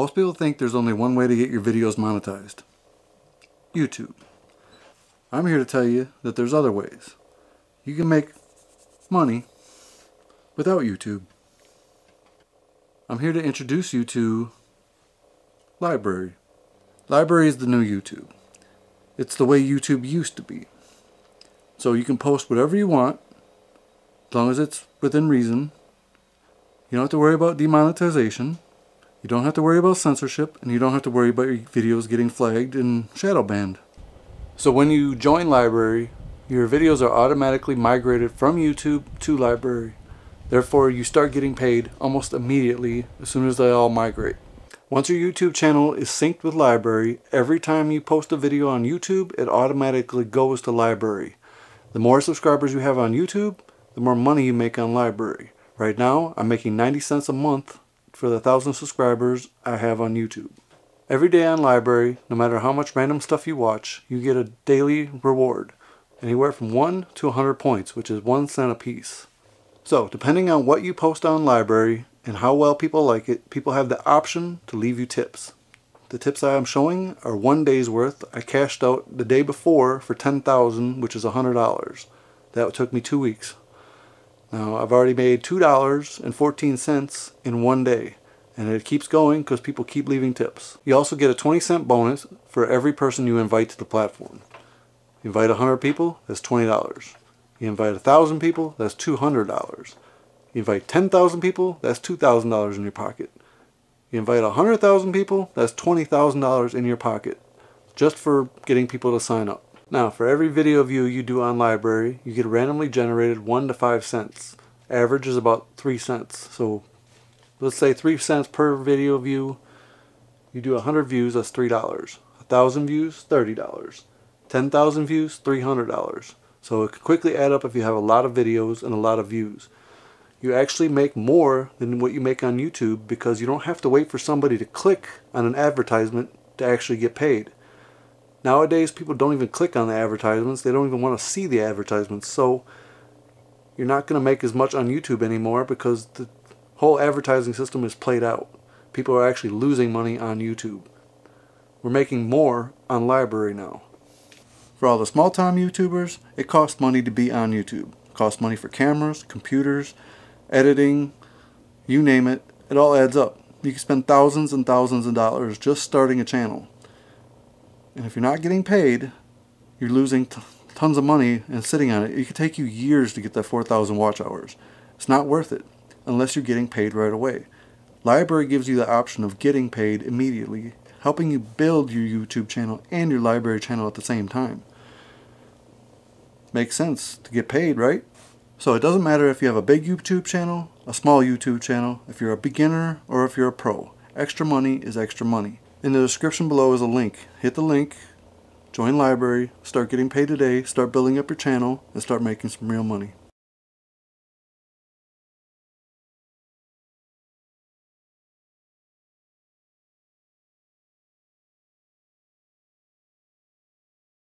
Most people think there's only one way to get your videos monetized. YouTube. I'm here to tell you that there's other ways. You can make money without YouTube. I'm here to introduce you to LBRY. LBRY is the new YouTube. It's the way YouTube used to be. So you can post whatever you want, as long as it's within reason. You don't have to worry about demonetization. You don't have to worry about censorship, and you don't have to worry about your videos getting flagged and shadow banned. So when you join LBRY, your videos are automatically migrated from YouTube to LBRY. Therefore, you start getting paid almost immediately as soon as they all migrate. Once your YouTube channel is synced with LBRY, every time you post a video on YouTube, it automatically goes to LBRY. The more subscribers you have on YouTube, the more money you make on LBRY. Right now, I'm making 90 cents a month for the 1,000 subscribers I have on YouTube. Every day on LBRY, no matter how much random stuff you watch, you get a daily reward. Anywhere from 1 to 100 points, which is 1 cent a piece. So, depending on what you post on LBRY and how well people like it, people have the option to leave you tips. The tips I am showing are one day's worth. I cashed out the day before for 10000 which is $100. That took me two weeks. Now I've already made $2.14 in one day and it keeps going because people keep leaving tips. You also get a 20 cent bonus for every person you invite to the platform. You invite 100 people, that's $20. You invite 1,000 people, that's $200. You invite 10,000 people, that's $2,000 in your pocket. You invite 100,000 people, that's $20,000 in your pocket just for getting people to sign up. Now, for every video view you do on LBRY, you get randomly generated 1 to 5 cents. Average is about 3 cents. So, let's say 3 cents per video view. You do 100 views, that's $3. 1,000 views, $30. 10,000 views, $300. So it can quickly add up if you have a lot of videos and a lot of views. You actually make more than what you make on YouTube because you don't have to wait for somebody to click on an advertisement to actually get paid. Nowadays, people don't even click on the advertisements. They don't even want to see the advertisements. So you're not going to make as much on YouTube anymore because the whole advertising system is played out. People are actually losing money on YouTube. We're making more on LBRY now. For all the small-time YouTubers, it costs money to be on YouTube. It costs money for cameras, computers, editing, you name it. It all adds up. You can spend thousands and thousands of dollars just starting a channel. And if you're not getting paid, you're losing tons of money and sitting on it. It could take you years to get that 4,000 watch hours. It's not worth it unless you're getting paid right away. LBRY gives you the option of getting paid immediately, helping you build your YouTube channel and your LBRY channel at the same time. Makes sense to get paid, right? So it doesn't matter if you have a big YouTube channel, a small YouTube channel, if you're a beginner or if you're a pro. Extra money is extra money. In the description below is a link. Hit the link, join LBRY, start getting paid today, start building up your channel, and start making some real money.